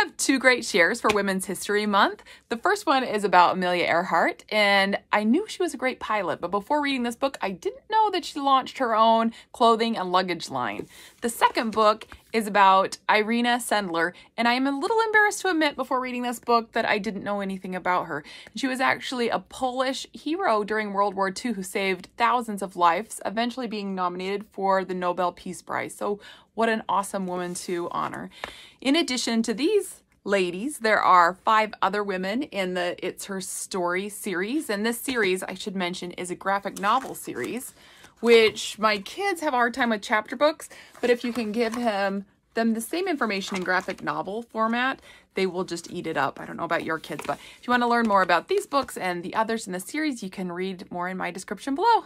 have two great shares for Women's History Month. The first one is about Amelia Earhart, and I knew she was a great pilot, but before reading this book, I didn't know that she launched her own clothing and luggage line. The second book is about Irena Sendler, and I am a little embarrassed to admit before reading this book that I didn't know anything about her. She was actually a Polish hero during World War II who saved thousands of lives, eventually being nominated for the Nobel Peace Prize. So, what an awesome woman to honor. In addition to these ladies, there are five other women in the It's Her Story series, and this series, I should mention, is a graphic novel series which my kids have a hard time with chapter books, but if you can give him them the same information in graphic novel format, they will just eat it up. I don't know about your kids, but if you want to learn more about these books and the others in the series, you can read more in my description below.